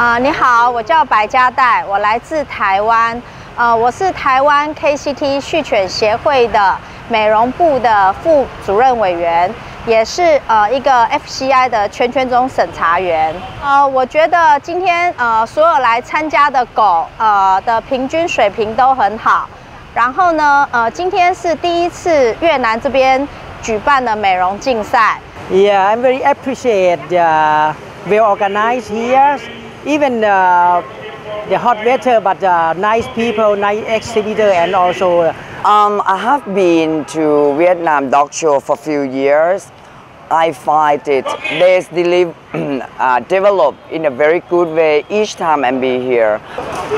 啊、你好，我叫白家代，我来自台湾。呃，我是台湾 KCT 畜犬协会的美容部的副主任委员，也是呃一个 FCI 的圈圈种审查员。呃，我觉得今天呃所有来参加的狗呃的平均水平都很好。然后呢，呃，今天是第一次越南这边举办的美容竞赛。Yeah, I'm very appreciate uh, well organized here. Even uh, the hot weather, but uh, nice people, nice exhibitor, and also uh, Um, I have been to Vietnam Dog Show for a few years. I find it they deliver, uh, develop in a very good way each time I be here.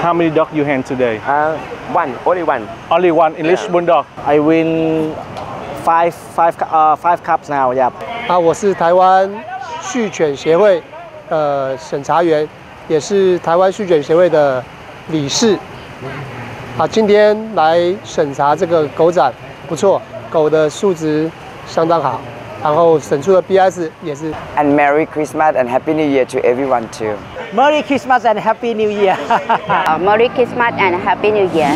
How many dog you hand today? Uh, one, only one. Only one English bulldog. I win five, five, cu- uh, five cups now. Yeah. 啊，我是台湾畜犬协会呃审查员， 也是台湾畜犬协会的理事。啊，今天来审查这个狗展，不错，狗的素质相当好，然后审出的 BS 也是 And Merry Christmas and Happy New Year to everyone too. Merry Christmas and Happy New Year. Uh, Merry Christmas and Happy New Year.